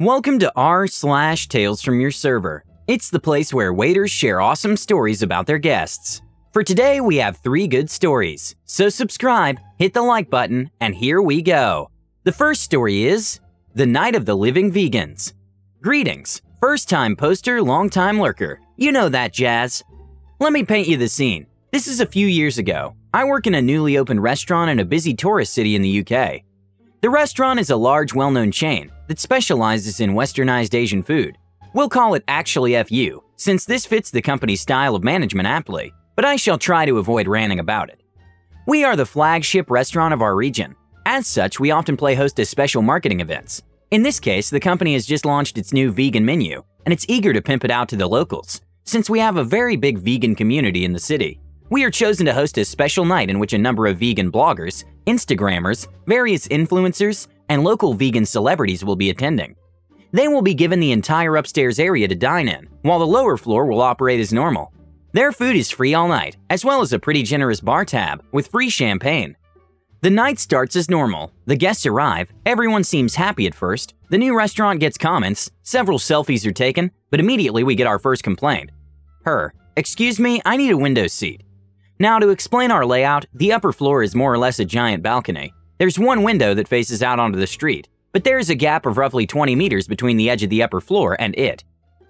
Welcome to r slash Tales from your server. It's the place where waiters share awesome stories about their guests. For today, we have three good stories. So subscribe, hit the like button, and here we go. The first story is The Night of the Living Vegans. Greetings, first time poster, long time lurker. You know that jazz. Let me paint you the scene. This is a few years ago. I work in a newly opened restaurant in a busy tourist city in the UK. The restaurant is a large, well known chain that specializes in westernized Asian food. We'll call it Actually FU, since this fits the company's style of management aptly, but I shall try to avoid ranting about it. We are the flagship restaurant of our region. As such, we often play host to special marketing events. In this case, the company has just launched its new vegan menu, and it's eager to pimp it out to the locals, since we have a very big vegan community in the city. We are chosen to host a special night in which a number of vegan bloggers Instagrammers, various influencers, and local vegan celebrities will be attending. They will be given the entire upstairs area to dine in, while the lower floor will operate as normal. Their food is free all night, as well as a pretty generous bar tab with free champagne. The night starts as normal. The guests arrive, everyone seems happy at first. The new restaurant gets comments, several selfies are taken, but immediately we get our first complaint. Her, excuse me, I need a window seat. Now, to explain our layout, the upper floor is more or less a giant balcony. There's one window that faces out onto the street, but there is a gap of roughly 20 meters between the edge of the upper floor and it.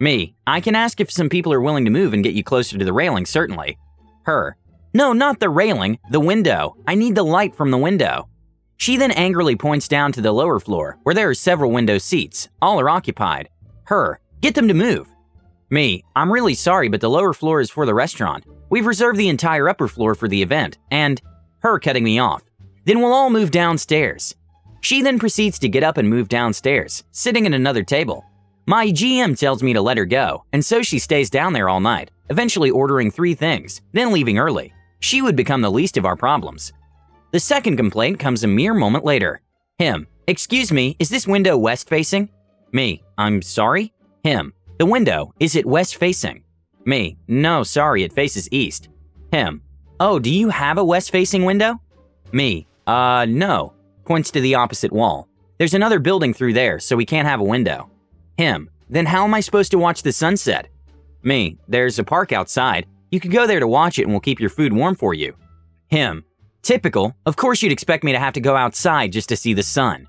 Me, I can ask if some people are willing to move and get you closer to the railing, certainly. Her, no, not the railing, the window. I need the light from the window. She then angrily points down to the lower floor, where there are several window seats. All are occupied. Her, get them to move. Me, I'm really sorry, but the lower floor is for the restaurant. We've reserved the entire upper floor for the event, and her cutting me off. Then we'll all move downstairs. She then proceeds to get up and move downstairs, sitting at another table. My GM tells me to let her go, and so she stays down there all night, eventually ordering three things, then leaving early. She would become the least of our problems. The second complaint comes a mere moment later. Him, excuse me, is this window west facing? Me, I'm sorry? Him, the window, is it west facing? Me, no, sorry, it faces east. Him, oh, do you have a west facing window? Me, uh, no. Points to the opposite wall. There's another building through there, so we can't have a window. Him, then how am I supposed to watch the sunset? Me, there's a park outside. You could go there to watch it and we'll keep your food warm for you. Him, typical. Of course you'd expect me to have to go outside just to see the sun.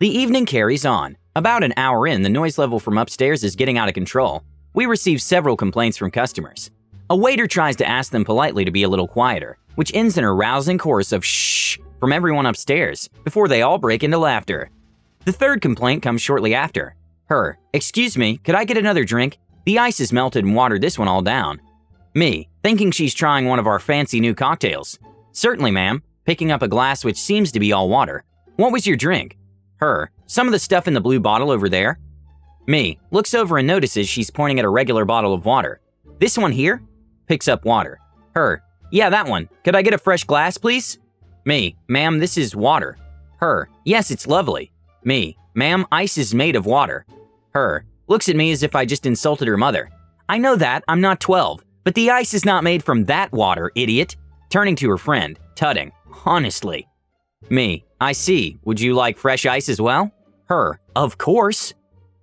The evening carries on. About an hour in, the noise level from upstairs is getting out of control. We receive several complaints from customers. A waiter tries to ask them politely to be a little quieter, which ends in a rousing chorus of shh from everyone upstairs before they all break into laughter. The third complaint comes shortly after. Her, excuse me, could I get another drink? The ice is melted and watered this one all down. Me, thinking she's trying one of our fancy new cocktails. Certainly, ma'am, picking up a glass which seems to be all water. What was your drink? Her, some of the stuff in the blue bottle over there. Me looks over and notices she's pointing at a regular bottle of water. This one here? Picks up water. Her. Yeah, that one. Could I get a fresh glass, please? Me. Ma'am, this is water. Her. Yes, it's lovely. Me. Ma'am, ice is made of water. Her. Looks at me as if I just insulted her mother. I know that, I'm not 12, but the ice is not made from that water, idiot. Turning to her friend, tutting. Honestly. Me. I see. Would you like fresh ice as well? Her. Of course.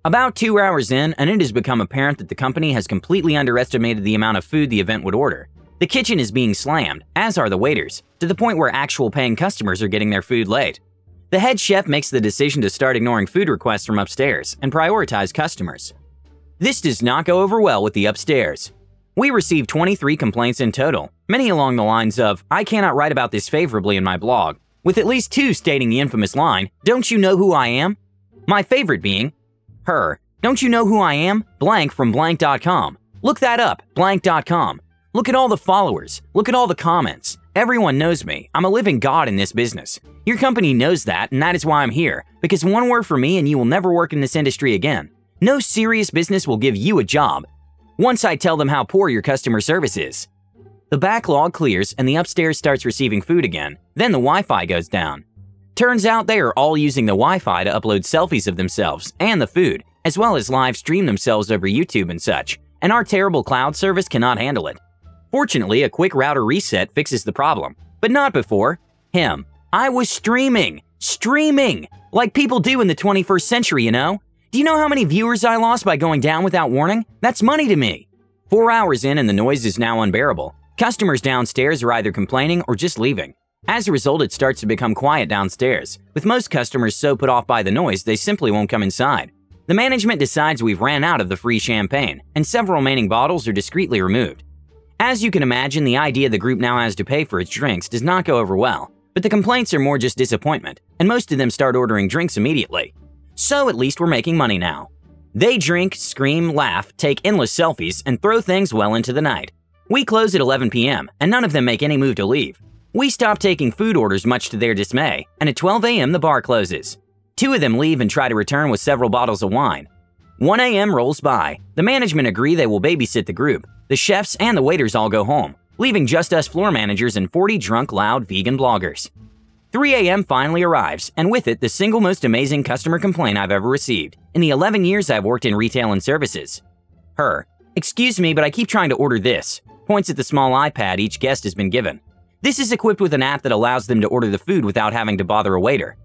About two hours in, and it has become apparent that the company has completely underestimated the amount of food the event would order. The kitchen is being slammed, as are the waiters, to the point where actual paying customers are getting their food late. The head chef makes the decision to start ignoring food requests from upstairs and prioritize customers. This does not go over well with the upstairs. We received 23 complaints in total, many along the lines of, I cannot write about this favorably in my blog, with at least two stating the infamous line, Don't you know who I am? My favorite being, her. Don't you know who I am? Blank from blank.com. Look that up, blank.com. Look at all the followers. Look at all the comments. Everyone knows me. I'm a living god in this business. Your company knows that, and that is why I'm here. Because one word for me and you will never work in this industry again. No serious business will give you a job. Once I tell them how poor your customer service is. The backlog clears and the upstairs starts receiving food again. Then the Wi Fi goes down. Turns out they are all using the Wi Fi to upload selfies of themselves and the food, as well as live stream themselves over YouTube and such, and our terrible cloud service cannot handle it. Fortunately, a quick router reset fixes the problem, but not before. Him. I was streaming! Streaming! Like people do in the 21st century, you know? Do you know how many viewers I lost by going down without warning? That's money to me. Four hours in and the noise is now unbearable. Customers downstairs are either complaining or just leaving. As a result, it starts to become quiet downstairs, with most customers so put off by the noise they simply won't come inside. The management decides we've ran out of the free champagne, and several remaining bottles are discreetly removed. As you can imagine, the idea the group now has to pay for its drinks does not go over well, but the complaints are more just disappointment, and most of them start ordering drinks immediately. So at least we're making money now. They drink, scream, laugh, take endless selfies, and throw things well into the night. We close at 11 p.m., and none of them make any move to leave. We stop taking food orders much to their dismay, and at 12 a.m. the bar closes. Two of them leave and try to return with several bottles of wine. 1 a.m. rolls by. The management agree they will babysit the group. The chefs and the waiters all go home, leaving just us floor managers and 40 drunk, loud vegan bloggers. 3 a.m. finally arrives, and with it, the single most amazing customer complaint I've ever received in the 11 years I've worked in retail and services. Her. Excuse me, but I keep trying to order this. Points at the small iPad each guest has been given. This is equipped with an app that allows them to order the food without having to bother a waiter.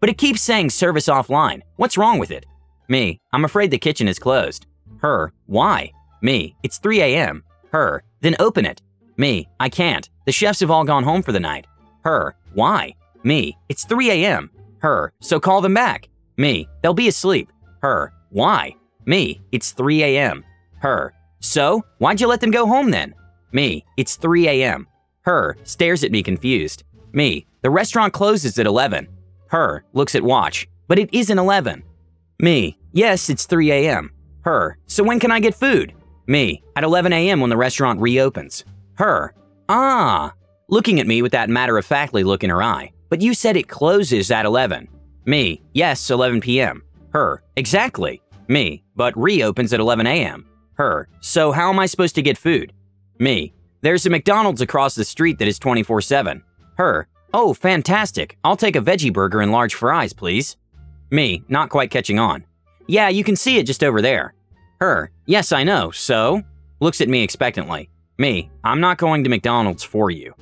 But it keeps saying service offline. What's wrong with it? Me, I'm afraid the kitchen is closed. Her, why? Me, it's 3 a.m. Her, then open it. Me, I can't. The chefs have all gone home for the night. Her, why? Me, it's 3 a.m. Her, so call them back. Me, they'll be asleep. Her, why? Me, it's 3 a.m. Her, so why'd you let them go home then? Me, it's 3 a.m. Her stares at me confused. Me, the restaurant closes at 11. Her looks at watch, but it isn't 11. Me, yes, it's 3 a.m. Her, so when can I get food? Me, at 11 a.m. when the restaurant reopens. Her, ah, looking at me with that matter of factly look in her eye. But you said it closes at 11. Me, yes, 11 p.m. Her, exactly. Me, but reopens at 11 a.m. Her, so how am I supposed to get food? Me, there's a McDonald's across the street that is 24 7. Her, oh, fantastic. I'll take a veggie burger and large fries, please. Me, not quite catching on. Yeah, you can see it just over there. Her, yes, I know, so? Looks at me expectantly. Me, I'm not going to McDonald's for you.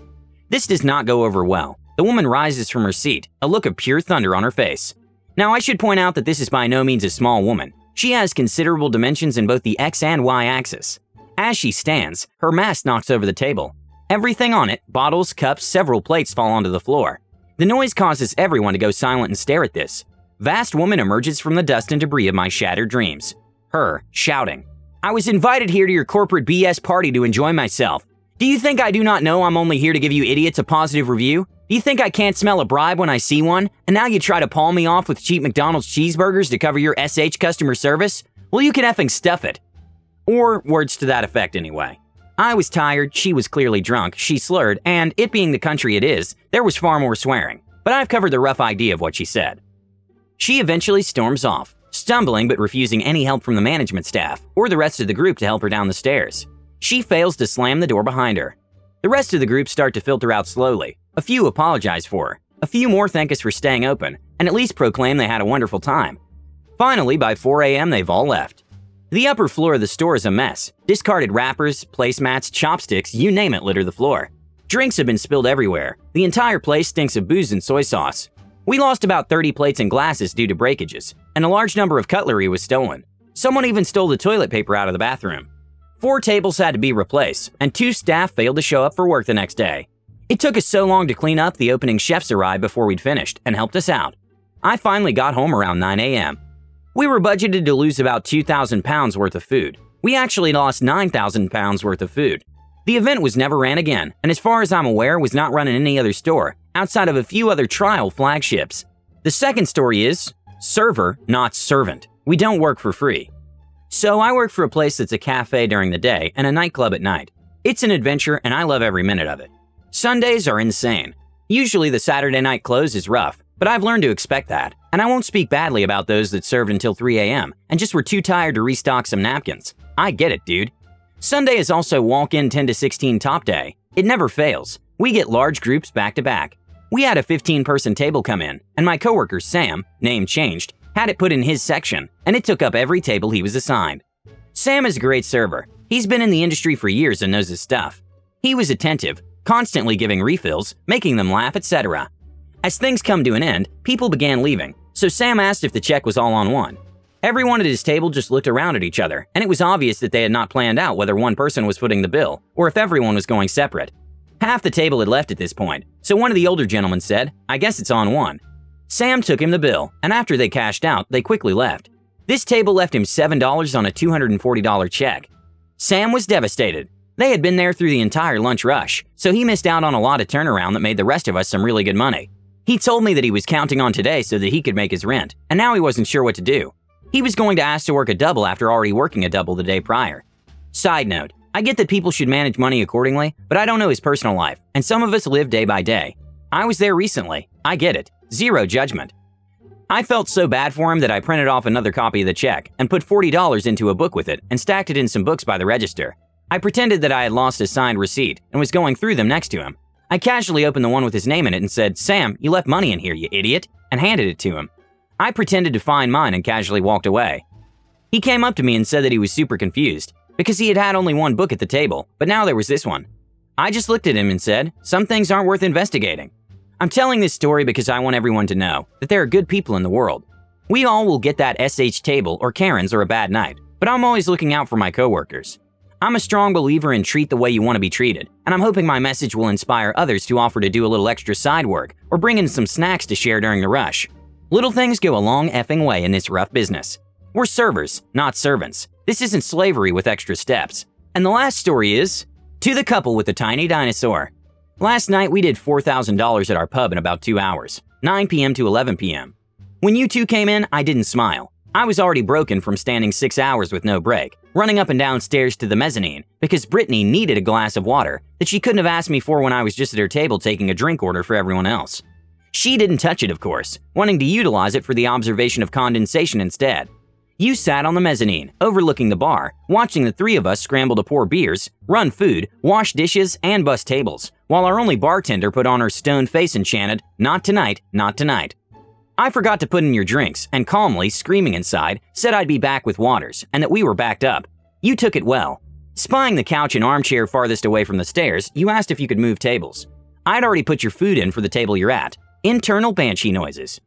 This does not go over well. The woman rises from her seat, a look of pure thunder on her face. Now, I should point out that this is by no means a small woman. She has considerable dimensions in both the X and Y axis. As she stands, her mask knocks over the table. Everything on it, bottles, cups, several plates fall onto the floor. The noise causes everyone to go silent and stare at this. Vast woman emerges from the dust and debris of my shattered dreams. Her, shouting, I was invited here to your corporate BS party to enjoy myself. Do you think I do not know I'm only here to give you idiots a positive review? Do you think I can't smell a bribe when I see one? And now you try to palm me off with cheap McDonald's cheeseburgers to cover your SH customer service? Well, you can effing stuff it. Or words to that effect, anyway. I was tired, she was clearly drunk, she slurred, and it being the country it is, there was far more swearing. But I've covered the rough idea of what she said. She eventually storms off, stumbling but refusing any help from the management staff or the rest of the group to help her down the stairs. She fails to slam the door behind her. The rest of the group start to filter out slowly. A few apologize for her. A few more thank us for staying open and at least proclaim they had a wonderful time. Finally, by 4 a.m., they've all left. The upper floor of the store is a mess. Discarded wrappers, placemats, chopsticks, you name it litter the floor. Drinks have been spilled everywhere. The entire place stinks of booze and soy sauce. We lost about 30 plates and glasses due to breakages, and a large number of cutlery was stolen. Someone even stole the toilet paper out of the bathroom. Four tables had to be replaced, and two staff failed to show up for work the next day. It took us so long to clean up, the opening chefs arrived before we'd finished and helped us out. I finally got home around 9 a.m. We were budgeted to lose about 2,000 pounds worth of food. We actually lost 9,000 pounds worth of food. The event was never ran again, and as far as I'm aware, was not run in any other store, outside of a few other trial flagships. The second story is server, not servant. We don't work for free. So I work for a place that's a cafe during the day and a nightclub at night. It's an adventure, and I love every minute of it. Sundays are insane. Usually the Saturday night close is rough, but I've learned to expect that. And I won't speak badly about those that served until 3 a.m. and just were too tired to restock some napkins. I get it, dude. Sunday is also walk-in 10 to 16 top day. It never fails. We get large groups back to back. We had a 15-person table come in, and my coworker Sam, name changed, had it put in his section, and it took up every table he was assigned. Sam is a great server. He's been in the industry for years and knows his stuff. He was attentive, constantly giving refills, making them laugh, etc. As things come to an end, people began leaving, so Sam asked if the check was all on one. Everyone at his table just looked around at each other, and it was obvious that they had not planned out whether one person was footing the bill or if everyone was going separate. Half the table had left at this point, so one of the older gentlemen said, I guess it's on one. Sam took him the bill, and after they cashed out, they quickly left. This table left him $7 on a $240 check. Sam was devastated. They had been there through the entire lunch rush, so he missed out on a lot of turnaround that made the rest of us some really good money. He told me that he was counting on today so that he could make his rent, and now he wasn't sure what to do. He was going to ask to work a double after already working a double the day prior. Side note, I get that people should manage money accordingly, but I don't know his personal life, and some of us live day by day. I was there recently. I get it. Zero judgment. I felt so bad for him that I printed off another copy of the check and put $40 into a book with it and stacked it in some books by the register. I pretended that I had lost a signed receipt and was going through them next to him. I casually opened the one with his name in it and said, Sam, you left money in here, you idiot, and handed it to him. I pretended to find mine and casually walked away. He came up to me and said that he was super confused because he had had only one book at the table, but now there was this one. I just looked at him and said, Some things aren't worth investigating. I'm telling this story because I want everyone to know that there are good people in the world. We all will get that SH table or Karen's or a bad night, but I'm always looking out for my coworkers. I'm a strong believer in treat the way you want to be treated, and I'm hoping my message will inspire others to offer to do a little extra side work or bring in some snacks to share during the rush. Little things go a long effing way in this rough business. We're servers, not servants. This isn't slavery with extra steps. And the last story is To the couple with the tiny dinosaur. Last night we did $4,000 at our pub in about two hours, 9 p.m. to 11 p.m. When you two came in, I didn't smile. I was already broken from standing six hours with no break, running up and down stairs to the mezzanine because Brittany needed a glass of water that she couldn't have asked me for when I was just at her table taking a drink order for everyone else. She didn't touch it, of course, wanting to utilize it for the observation of condensation instead. You sat on the mezzanine, overlooking the bar, watching the three of us scramble to pour beers, run food, wash dishes, and bus tables, while our only bartender put on her stone face and chanted, Not tonight, not tonight. I forgot to put in your drinks and calmly, screaming inside, said I'd be back with Waters and that we were backed up. You took it well. Spying the couch and armchair farthest away from the stairs, you asked if you could move tables. I'd already put your food in for the table you're at. Internal banshee noises.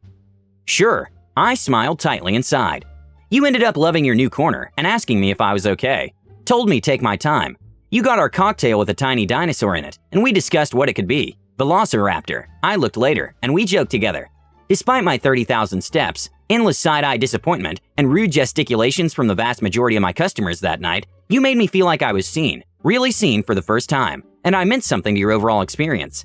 Sure, I smiled tightly inside. You ended up loving your new corner and asking me if I was okay. Told me take my time. You got our cocktail with a tiny dinosaur in it, and we discussed what it could be. Velociraptor. I looked later, and we joked together. Despite my 30,000 steps, endless side-eye disappointment, and rude gesticulations from the vast majority of my customers that night, you made me feel like I was seen, really seen for the first time, and I meant something to your overall experience.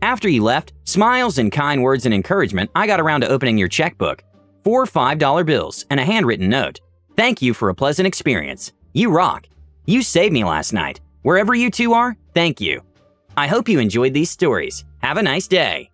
After you left, smiles and kind words and encouragement, I got around to opening your checkbook. Four $5 bills and a handwritten note. Thank you for a pleasant experience. You rock. You saved me last night. Wherever you two are, thank you. I hope you enjoyed these stories. Have a nice day.